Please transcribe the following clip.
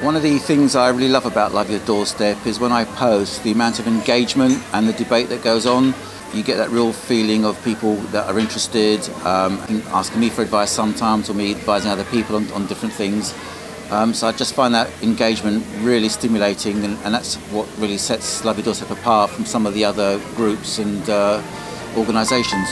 One of the things I really love about Love Your Doorstep is when I post, the amount of engagement and the debate that goes on. You get that real feeling of people that are interested, um, asking me for advice sometimes, or me advising other people on, on different things. Um, so I just find that engagement really stimulating, and, and, that's what really sets Love Your Doorstep apart from some of the other groups and uh, organisations.